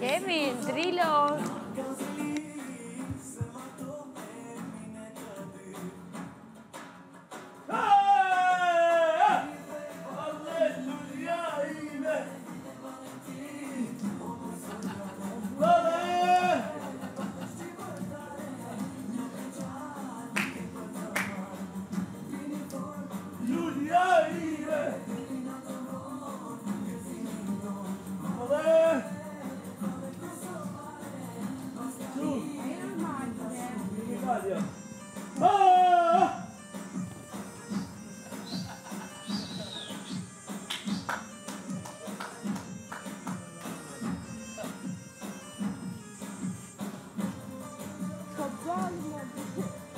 Kevin, Drilo.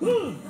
Hallelujah.